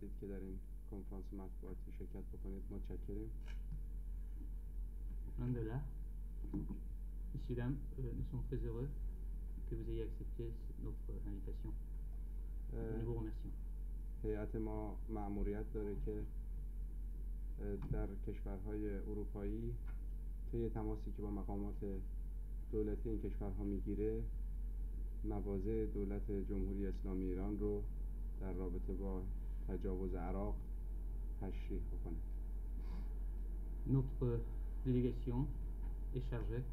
کردید که در این کنفرانس مطبوعاتی شرکت بکنید متشکریم là, messieurs, dames, euh, nous sommes très heureux que vous ayez accepté notre invitation. Nous vous remercions. هیئت ما مأموریت داره که در کشورهای اروپایی طی تماسی که با مقامات دولتی این کشورها می‌گیره مواضع دولت جمهوری اسلامی ایران رو در رابطه با تجاوز عراق تشریح بکنه Notre délégation est chargée,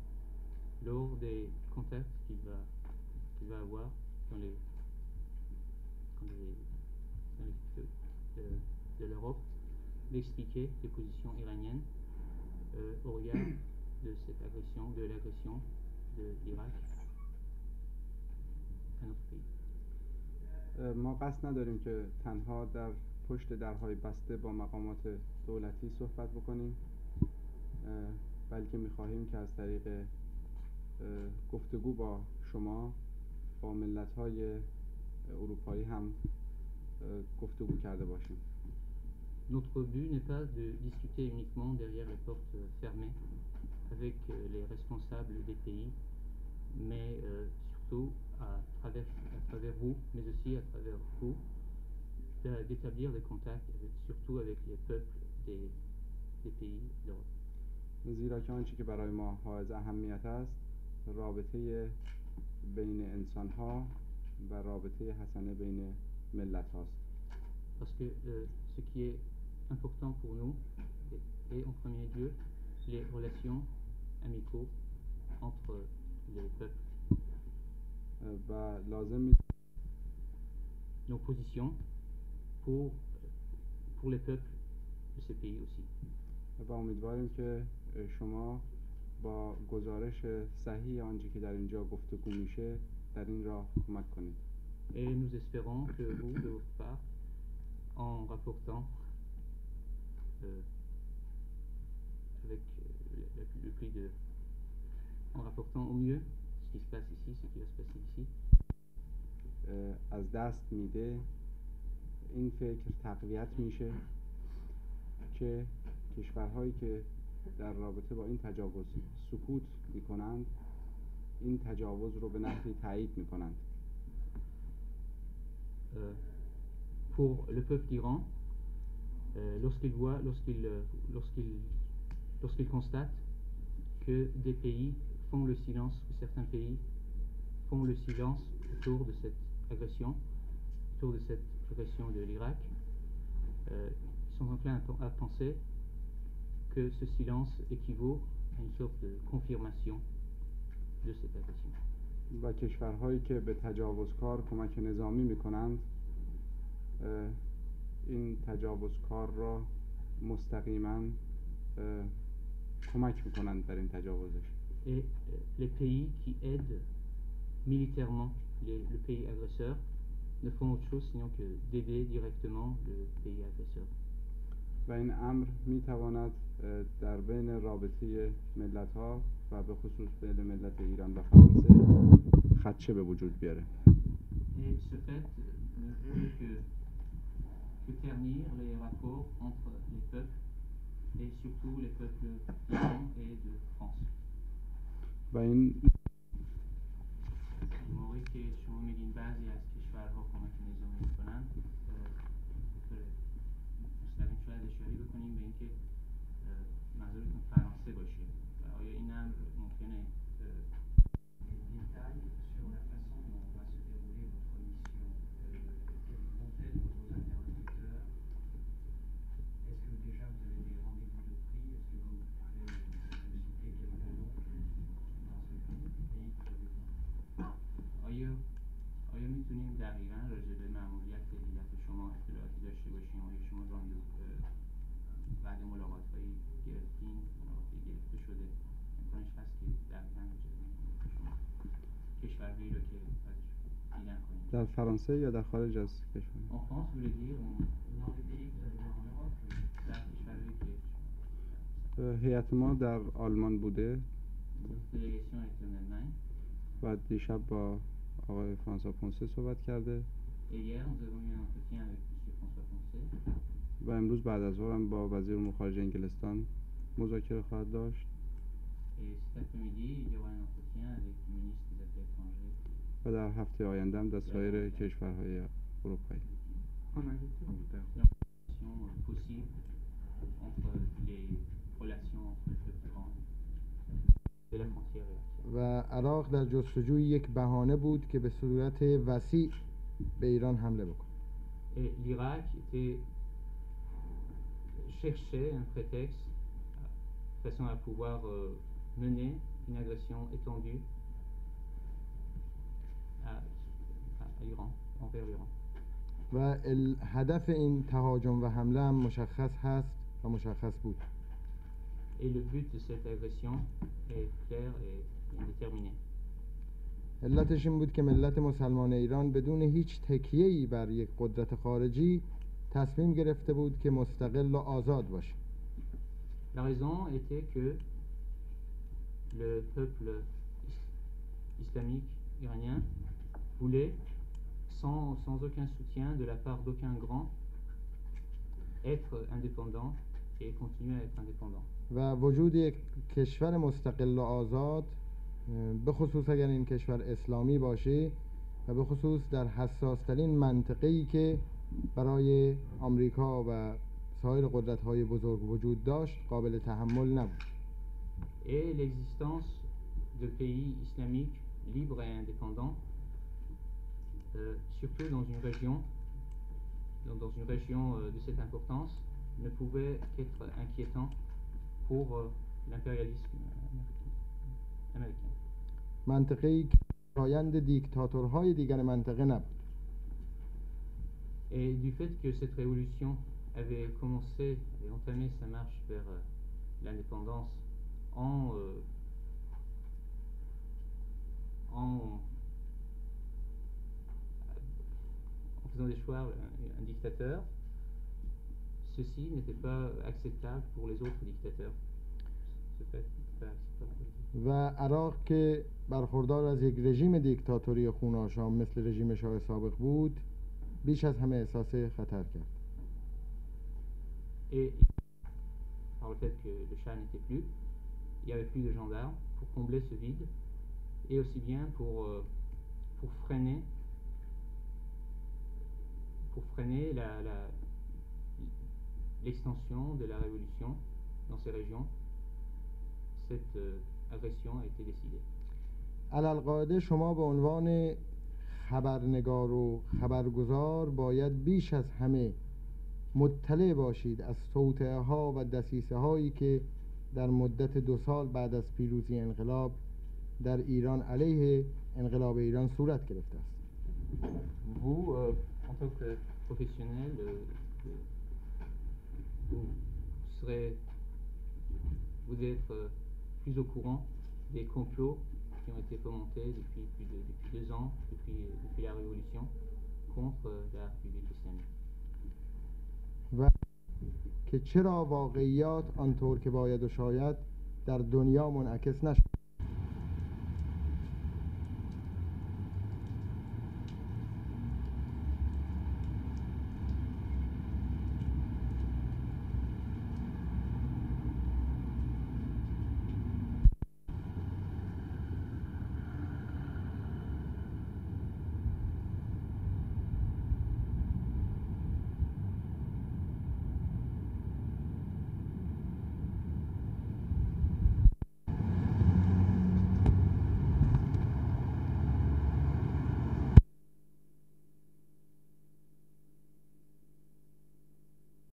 lors des contacts qu'il va, qu'il va avoir dans les, dans les, dans les pays de, de l'Europe, d'expliquer les positions iraniennes euh, au regard de cette agression, de l'agression de l'Irak à notre pays. ما قصد نداریم که تنها در پشت درهای بسته با مقامات دولتی صحبت بکنیم بلکه می‌خواهیم که از طریق گفتگو با شما با ملت های اروپایی هم گفتگو کرده باشیم. Notre but n'est pas de discuter uniquement derrière les portes fermées avec les responsables des pays, mais euh, surtout à travers, à travers vous, mais aussi à travers vous, d'a- d'établir des contacts avec- surtout avec les peuples des, des pays d'Europe. زیرا که آنچه که برای ما حائز اهمیت است رابطه بین انسان ها و رابطه حسنه بین ملت هاست Parce que euh, ce qui est important pour nous est, est en premier lieu les relations amicaux entre les peuples, اه، و لازم می nos positions pour, pour les peuples de ces pays aussi. و امیدواریم که شما با گزارش صحیح آنچه که در اینجا گفتگو میشه در این راه کمک کنید Et nous espérons que vous, de votre part, en rapportant euh, avec euh, le, le- le plus de, en rapportant au mieux ce کسی سی سی سی سی از دست میده. این فکر تقویت میشه که کشورهایی که در رابطه با این تجاوز سکوت می‌کنند این تجاوز رو به نحوی تایید می‌کنند. pour le peuple d'Iran lorsqu'il voit lorsqu'il lorsqu'il lorsqu'il constate que des pays font le silence certains pays font le silence autour de cette agression, autour de cette agression de l'Irak, euh, ils sont enclins à, pen- à penser que ce silence équivaut à une sorte de confirmation de cette agression. و کشورهایی که به تجاوزکار کمک نظامی میکنند اه، این تجاوزکار را مستقیما اه، کمک میکنند در این تجاوزش Et euh, les pays qui aident militairement les- le pays agresseur ne font autre chose sinon que d'aider directement le pays agresseur. و این امر میتواند اه، در بین رابطه ملت ها و به خصوص بین ملت ایران و فرانسه خدشه به وجود بیاره Et ce fait euh, ne peut que, que ternir les rapports entre les peuples et surtout les peuples d'Iran et de France. و این موقعی که شما میگین بعضی از کشورها کمک نظامی می‌کنن شاید اشاره بکنیم به اینکه اه، منظورتون فرانسه باشه و آیا این امر ممکنه اه، des détails sur la façon dont va se dérouler votre mission. Euh, quels vont être vos interlocuteurs Est-ce que déjà vous avez des rendez-vous de prix Est-ce que vous pouvez nous citer quelques noms dans ce pays que vous avez آیا آیا می‌تونیم دقیقا راجع به معمولیت هیئت شما اطلاعاتی داشته باشیم؟ آیا شما راندو بعد ملاقات هایی گرفتین؟ ملاقاتی گرفته شده؟ امکانش هست که دقیقا راجع به شما کشورهایی رو که ازش دیدن کنیم. در فرانسه یا در خارج از کشور؟ Europe, euh, در کشورهایی که هیئت ما در آلمان بوده. و دیشب با آقای فرانسا پونسه صحبت کرده. و امروز بعد از ظهرم با وزیر امور خارجه انگلستان مذاکره خواهد داشت. و در هفته آینده هم در سایر کشورهای اروپایی. possible. و عراق در جستجوی یک بهانه بود که به صورت وسیع به ایران حمله بکنه Et l'Irak était cherchait un prétexte de façon à pouvoir euh, mener une agression étendue à, à- à l'Iran, envers l'Iran. و ال- هدف این تهاجم و حمله هم مشخص هست و مشخص بود Et le but de cette agression est clair et indéterminé. علتش این بود که ملت مسلمان ایران بدون هیچ تکیه‌ای بر یک قدرت خارجی تصمیم گرفته بود که مستقل و آزاد باشه La raison était que le peuple is- islamique iranien voulait, sans, sans aucun soutien de la part d'aucun grand, être indépendant et continuer à être indépendant. و وجود یک کشور مستقل و آزاد به خصوص اگر این کشور اسلامی باشه و به خصوص در حساسترین منطقه‌ای که برای آمریکا و سایر قدرت های بزرگ وجود داشت قابل تحمل نبود Et l'existence de pays islamiques libres et indépendants, euh, surtout dans une région, dans, dans une région euh, de cette importance, ne pouvait qu'être inquiétant pour euh, l'impérialisme américain- américain. منطقه‌ای که فرایند دیکتاتورهای دیگر منطقه نبود Et du fait que cette révolution avait commencé, avait entamé sa marche vers euh, l'indépendance en, euh, en, en faisant des choix un, un dictateur, ceci n'était pas acceptable pour les autres dictateurs. Ce fait n'était pas acceptable pour les autres. و عراق که برخوردار از یک رژیم دیکتاتوری خوناشام مثل رژیم شاه سابق بود بیش از همه احساس خطر کرد Et par le fait que le chat n'était plus, il n'y avait plus de gendarmes pour combler ce vide, et aussi bien pour, euh, pour freiner, pour freiner la, la- l'extension de la révolution dans ces régions. Cette euh, agression a été décidée. علالقاعده شما به عنوان خبرنگار و خبرگزار باید بیش از همه مطلع باشید از توطئه ها و دسیسه هایی که در مدت دو سال بعد از پیروزی انقلاب در ایران علیه انقلاب ایران صورت گرفته است Vous, euh, en tant que professionnel, euh, vous serez, vous être euh, plus au courant des complots qui ont été fomentés depuis, plus de, depuis deux ans, depuis, depuis la Révolution, contre euh, la République islamique. و که چرا واقعیات آنطور که باید و شاید در دنیا منعکس نشد